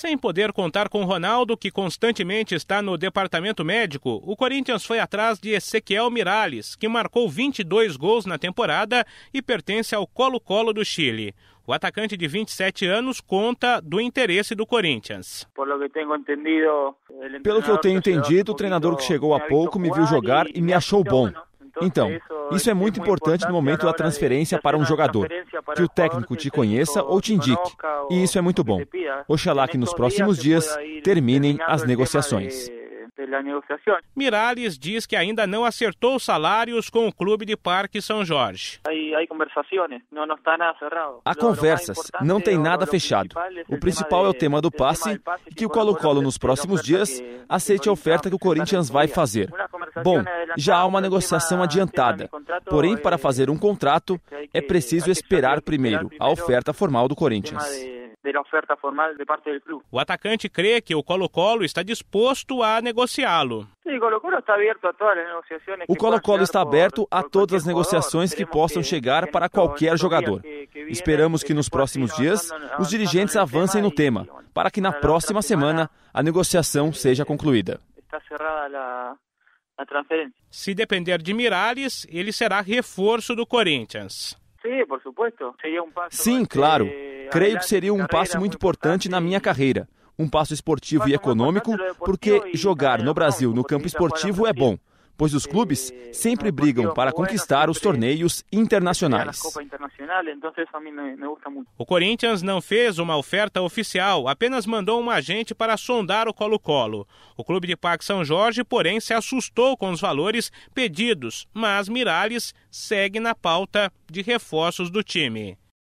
Sem poder contar com Ronaldo, que constantemente está no departamento médico, o Corinthians foi atrás de Ezequiel Miralles, que marcou 22 gols na temporada e pertence ao Colo-Colo do Chile. O atacante de 27 anos conta do interesse do Corinthians. Pelo que eu tenho entendido, o treinador que chegou há pouco me viu jogar e me achou bom. Então, isso é muito importante no momento da transferência para um jogador, que o técnico te conheça ou te indique. E isso é muito bom. Oxalá que nos próximos dias terminem as negociações. Miralles diz que ainda não acertou salários com o clube de Parque São Jorge. Há conversas, não tem nada fechado. O principal é o tema do passe e que o Colo-Colo nos próximos dias aceite a oferta que o Corinthians vai fazer. Bom, já há uma negociação adiantada. Porém, para fazer um contrato, é preciso esperar primeiro a oferta formal do Corinthians. O atacante crê que o Colo-Colo está disposto a negociá-lo. O Colo-Colo está aberto a todas as negociações que possam chegar para qualquer jogador. Esperamos que nos próximos dias os dirigentes avancem no tema, para que na próxima semana a negociação seja concluída. Se depender de Miralles, ele será reforço do Corinthians. Sim, claro. Creio que seria um passo muito importante na minha carreira. Um passo esportivo e econômico, porque jogar no Brasil no campo esportivo é bom, pois os clubes sempre brigam para conquistar os torneios internacionais. O Corinthians não fez uma oferta oficial, apenas mandou um agente para sondar o Colo-Colo. O clube de Parque São Jorge, porém, se assustou com os valores pedidos, mas Miralles segue na pauta de reforços do time.